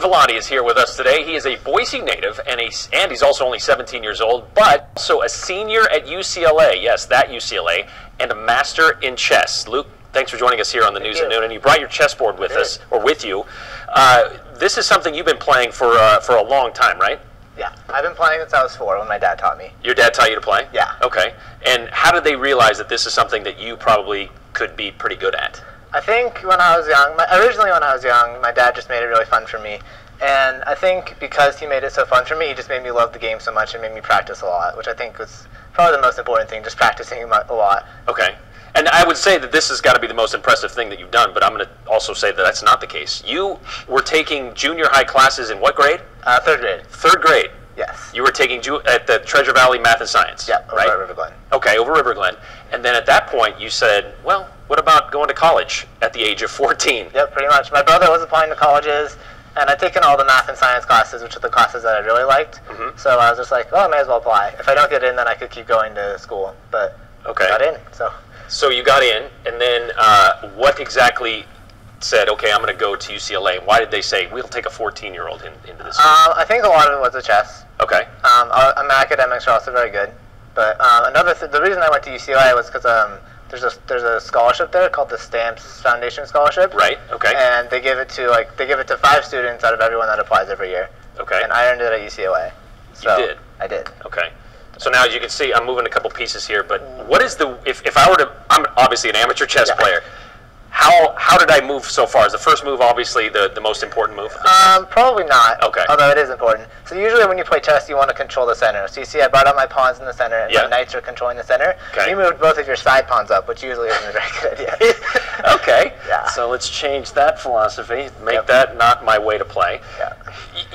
Vellotti is here with us today. He is a Boise native, and, a, and he's also only 17 years old, but also a senior at UCLA. Yes, that UCLA, and a master in chess. Luke, thanks for joining us here on the News you. at Noon, and you brought your chessboard with us, or with you. Uh, this is something you've been playing for uh, for a long time, right? Yeah, I've been playing since I was four when my dad taught me. Your dad taught you to play? Yeah. Okay. And how did they realize that this is something that you probably could be pretty good at? I think when I was young, my, originally when I was young, my dad just made it really fun for me. And I think because he made it so fun for me, he just made me love the game so much and made me practice a lot, which I think was probably the most important thing, just practicing a lot. Okay. And I would say that this has got to be the most impressive thing that you've done, but I'm going to also say that that's not the case. You were taking junior high classes in what grade? Uh, third grade, Third grade. yes. You were taking ju- at the Treasure Valley Math and Science. yeah, over right. at River Glen. Okay, over River Glen. And then at that point, you said, well, what about going to college at the age of 14? Yep, pretty much. My brother was applying to colleges, and I'd taken all the math and science classes, which are the classes that I really liked. Mhm. So I was just like, oh, I may as well apply. If I don't get in, then I could keep going to school. But Okay. I got in, so. So you got in, and then uh, what exactly said, okay, I'm going to go to UCLA? And why did they say, we'll take a 14 year old in, into this? Um, I think a lot of it was the chess. okay. Um, uh, my academics are also very good. But um, another th- the reason I went to UCLA was because um, there's a there's a scholarship there called the Stamps Foundation Scholarship. Right, okay. And they give it to like they give it to five students out of everyone that applies every year. Okay. And I earned it at UCLA. So did? I did. Okay. So now, as you can see, I'm moving a couple pieces here. But what is the if, if I were to? I'm obviously an amateur chess Yeah. player. How how did I move so far? Is the first move obviously the, the most important move? Um, probably not. Okay. Although it is important. So usually when you play chess, you want to control the center. So you see, I brought up my pawns in the center, and Yeah. my knights are controlling the center. Okay. You moved both of your side pawns up, which usually isn't a very good idea. okay. Yeah. So let's change that philosophy. Make Yep. that not my way to play. Yeah.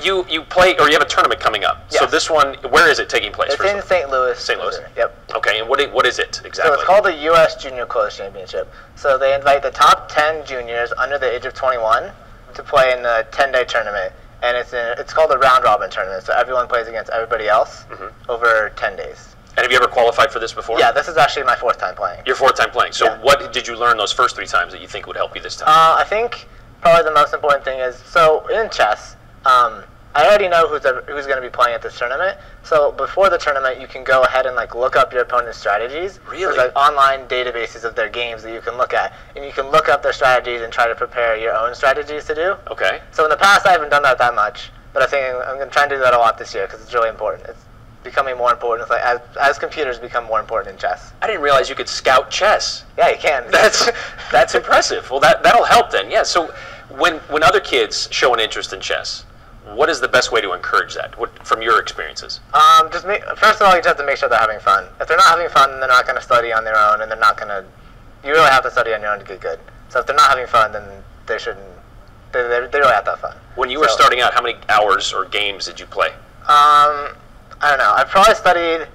You you play or you have a tournament coming up. So this one, where is it taking place? It's in? St. Louis. St. Louis? Missouri. Yep. Okay, and what what is it exactly? So it's called the U.S. Junior Closed Championship. So they invite the top 10 juniors under the age of 21 to play in the 10-day tournament, and it's in, it's called a round robin tournament. So everyone plays against everybody else Mhm. over 10 days. And have you ever qualified for this before? Yeah, this is actually my fourth time playing. Your fourth time playing. So Yeah. what did you learn those first three times that you think would help you this time? Uh, I think probably the most important thing is so in chess, um, I already know who's who's going to be playing at this tournament. So before the tournament, you can go ahead and like look up your opponent's strategies. Really? There's like online databases of their games that you can look at, and you can look up their strategies and try to prepare your own strategies to do. okay. So in the past, I haven't done that that much, but I think I'm, I'm going to try and do that a lot this year because it's really important. It's becoming more important. It's like as, as computers become more important in chess. I didn't realize you could scout chess. Yeah, you can. That's that's impressive. Well, that that'll help then. Yeah. So when when other kids show an interest in chess, what is the best way to encourage that? What, from your experiences? Um, just make, first of all, you just have to make sure they're having fun. If they're not having fun, then they're not going to study on their own, and they're not going to. You really have to study on your own to get good. So if they're not having fun, then they shouldn't. They, they, they really have to have fun. When you were starting out, how many hours or games did you play? Um, I don't know. I've probably studied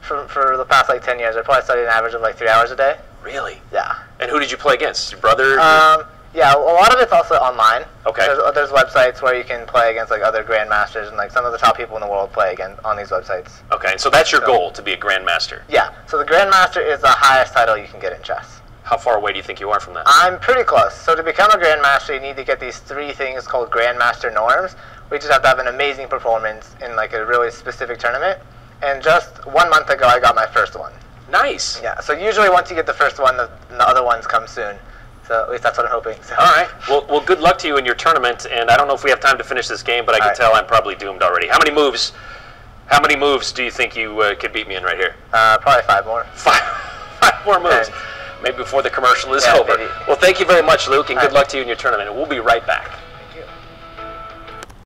for, for the past like ten years. I probably studied an average of like three hours a day. Really? Yeah. And who did you play against? Your brother? Um, yeah. A lot of it's also online. Okay. There's, there's websites where you can play against like other grandmasters and like some of the top people in the world play again on these websites. okay. And so that's your so- goal to be a grandmaster. Yeah. So the grandmaster is the highest title you can get in chess. How far away do you think you are from that? I'm pretty close. So to become a grandmaster, you need to get these three things called grandmaster norms. We just have to have an amazing performance in like a really specific tournament. And just one month ago, I got my first one. nice. Yeah. So usually, once you get the first one, the, the other ones come soon. So at least that's what I'm hoping. So. All right. Well, well, good luck to you in your tournament. And I don't know if we have time to finish this game, but I can All right. tell I'm probably doomed already. How many moves? How many moves do you think you uh, could beat me in right here? Uh, probably five more. Five, five more moves. Okay. Maybe before the commercial is Yeah, over. maybe. Well, thank you very much, Luke, and All good right. luck to you in your tournament. And we'll be right back.